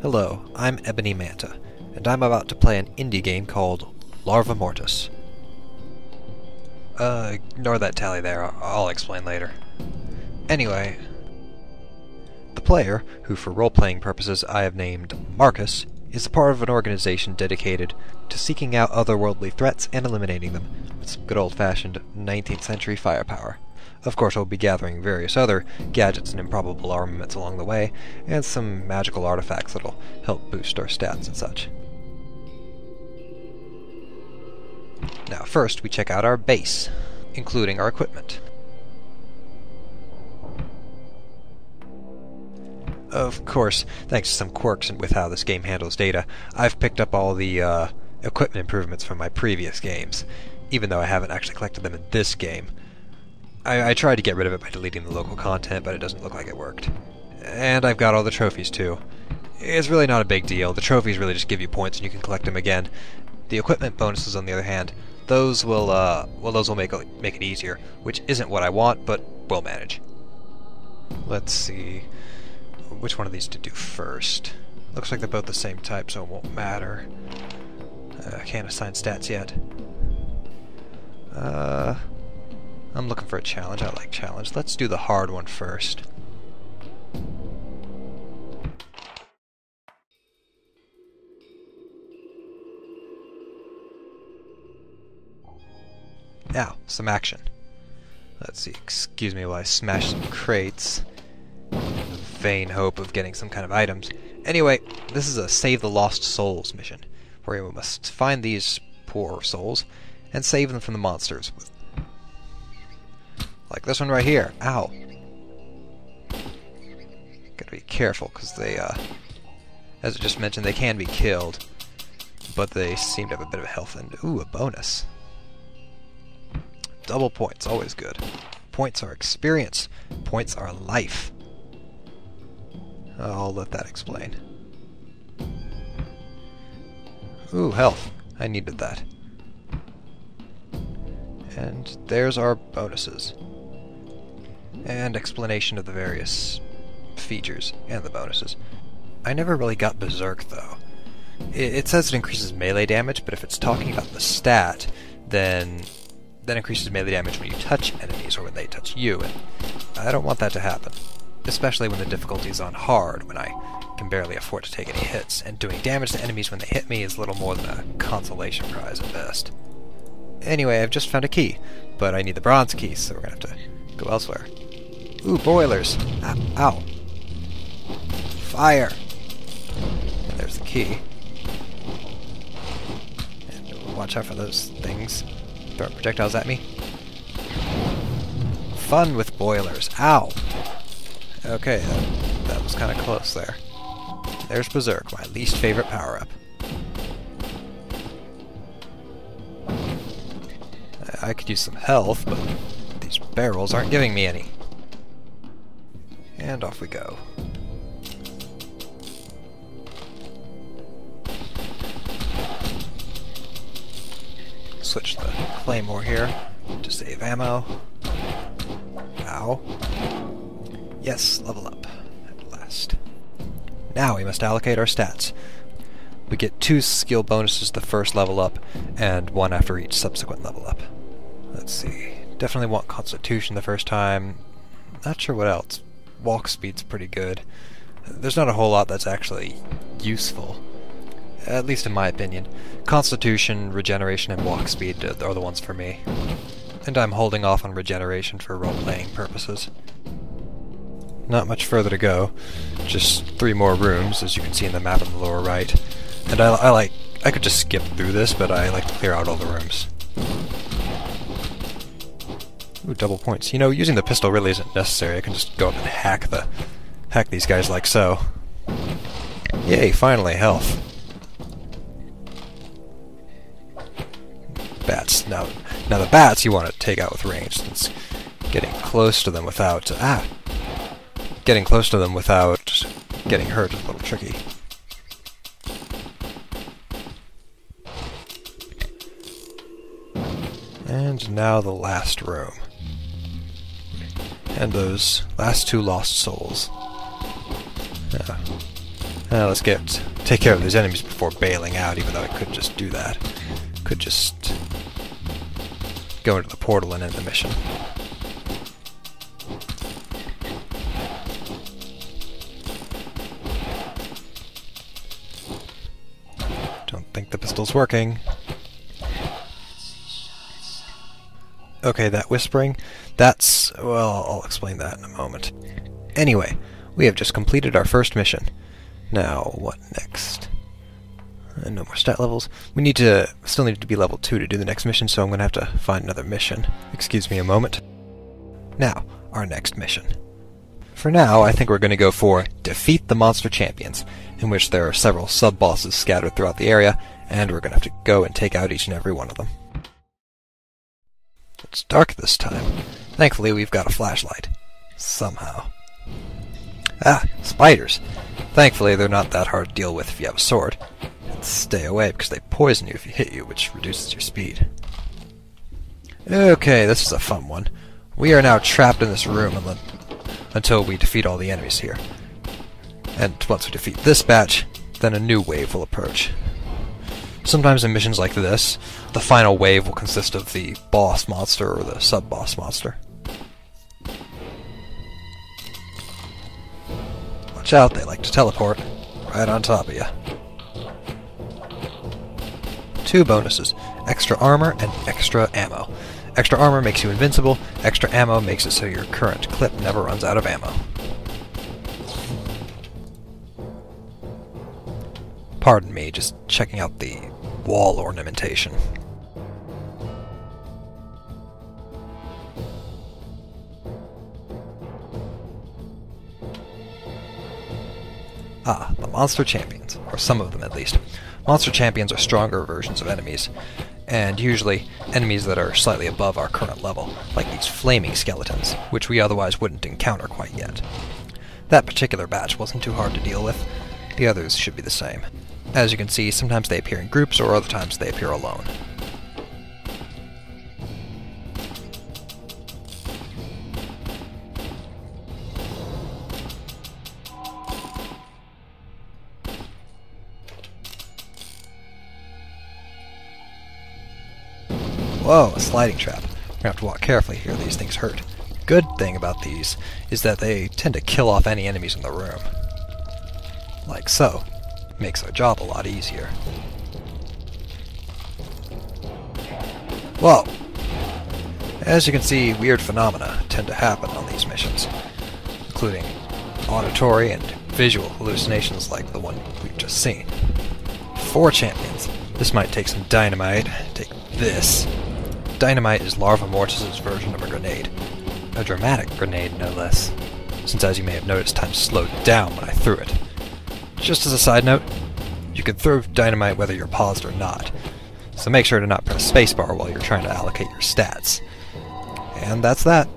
Hello, I'm Ebony Manta, and I'm about to play an indie game called Larva Mortus. Uh, ignore that tally there, I'll explain later. Anyway, the player, who for role-playing purposes I have named Marcus, is a part of an organization dedicated to seeking out otherworldly threats and eliminating them with some good old-fashioned 19th century firepower. Of course, we'll be gathering various other gadgets and improbable armaments along the way, and some magical artifacts that'll help boost our stats and such. Now, first we check out our base, including our equipment. Of course, thanks to some quirks with how this game handles data, I've picked up all the uh, equipment improvements from my previous games, even though I haven't actually collected them in this game. I, I tried to get rid of it by deleting the local content, but it doesn't look like it worked. And I've got all the trophies too. It's really not a big deal. The trophies really just give you points and you can collect them again. The equipment bonuses, on the other hand, those will uh, well, those will make it, make it easier, which isn't what I want, but we'll manage. Let's see, which one of these to do first. Looks like they're both the same type, so it won't matter. Uh, I can't assign stats yet. Uh, I'm looking for a challenge. I like challenge. Let's do the hard one first. Now, some action. Let's see, excuse me while I smash some crates. Vain hope of getting some kind of items. Anyway, this is a Save the Lost Souls mission, where we must find these poor souls and save them from the monsters. Like this one right here. Ow. Gotta be careful, because they, uh, as I just mentioned, they can be killed, but they seem to have a bit of health and, ooh, a bonus. Double points, always good. Points are experience. Points are life. I'll let that explain. Ooh, health. I needed that. And there's our bonuses. And explanation of the various features and the bonuses. I never really got Berserk, though. It, it says it increases melee damage, but if it's talking about the stat, then that increases melee damage when you touch enemies or when they touch you, and I don't want that to happen. Especially when the difficulty is on hard, when I can barely afford to take any hits, and doing damage to enemies when they hit me is little more than a consolation prize at best. Anyway, I've just found a key, but I need the bronze key, so we're gonna have to go elsewhere. Ooh, boilers! Ow! ow. Fire! And there's the key. And watch out for those things Throw projectiles at me. Fun with boilers. Ow! Okay, that, that was kind of close there. There's Berserk, my least favorite power-up. I could use some health, but these barrels aren't giving me any. And off we go. Switch the claymore here to save ammo. Ow. Yes, level up at last. Now we must allocate our stats. We get two skill bonuses the first level up, and one after each subsequent level up. Let's see. Definitely want Constitution the first time. Not sure what else. Walk speed's pretty good. There's not a whole lot that's actually useful. At least in my opinion. Constitution, Regeneration, and Walk Speed are the ones for me. And I'm holding off on Regeneration for role-playing purposes. Not much further to go. Just three more rooms, as you can see in the map in the lower right. And I, I like... I could just skip through this, but I like to clear out all the rooms. Ooh, double points. You know, using the pistol really isn't necessary. I can just go up and hack the... hack these guys like so. Yay, finally, health. Bats. Now, now the bats you want to take out with range, getting close to them without... Ah! Getting close to them without getting hurt is a little tricky. And now the last room. And those last two lost souls. Yeah. Uh, let's get take care of these enemies before bailing out, even though I could just do that. Could just go into the portal and end the mission. Don't think the pistol's working. Okay, that whispering, that's... well, I'll explain that in a moment. Anyway, we have just completed our first mission. Now, what next? Uh, no more stat levels. We need to... still need to be level 2 to do the next mission, so I'm going to have to find another mission. Excuse me a moment. Now, our next mission. For now, I think we're going to go for Defeat the Monster Champions, in which there are several sub-bosses scattered throughout the area, and we're going to have to go and take out each and every one of them. It's dark this time. Thankfully, we've got a flashlight. Somehow. Ah, spiders. Thankfully, they're not that hard to deal with if you have a sword. And stay away because they poison you if you hit you, which reduces your speed. Okay, this is a fun one. We are now trapped in this room until we defeat all the enemies here. And once we defeat this batch, then a new wave will approach. Sometimes in missions like this, the final wave will consist of the boss monster or the sub-boss monster. Watch out, they like to teleport right on top of you. Two bonuses, extra armor and extra ammo. Extra armor makes you invincible, extra ammo makes it so your current clip never runs out of ammo. Pardon me, just checking out the wall ornamentation. Ah, the monster champions, or some of them at least. Monster champions are stronger versions of enemies, and usually enemies that are slightly above our current level, like these flaming skeletons, which we otherwise wouldn't encounter quite yet. That particular batch wasn't too hard to deal with, the others should be the same. As you can see, sometimes they appear in groups, or other times they appear alone. Whoa, a sliding trap. We're gonna have to walk carefully here, these things hurt. Good thing about these is that they tend to kill off any enemies in the room. Like so. Makes our job a lot easier. Whoa! As you can see, weird phenomena tend to happen on these missions, including auditory and visual hallucinations like the one we've just seen. Four champions. This might take some dynamite. Take this. Dynamite is Larva Mortus's version of a grenade. A dramatic grenade, no less, since as you may have noticed, time slowed down when I threw it. Just as a side note, you can throw dynamite whether you're paused or not, so make sure to not press spacebar while you're trying to allocate your stats. And that's that.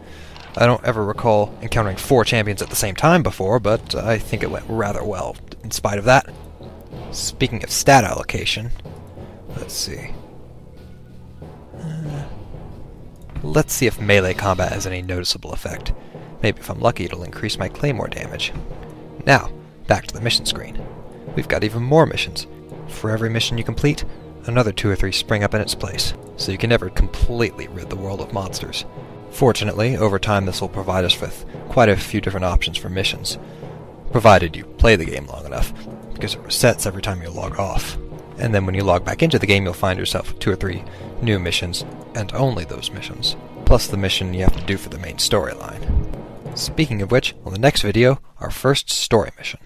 I don't ever recall encountering four champions at the same time before, but I think it went rather well in spite of that. Speaking of stat allocation, let's see. Let's see if melee combat has any noticeable effect. Maybe if I'm lucky it'll increase my claymore damage. Now, back to the mission screen. We've got even more missions. For every mission you complete, another two or three spring up in its place, so you can never completely rid the world of monsters. Fortunately, over time this will provide us with quite a few different options for missions, provided you play the game long enough, because it resets every time you log off and then when you log back into the game you'll find yourself two or three new missions, and only those missions, plus the mission you have to do for the main storyline. Speaking of which, on the next video, our first story mission.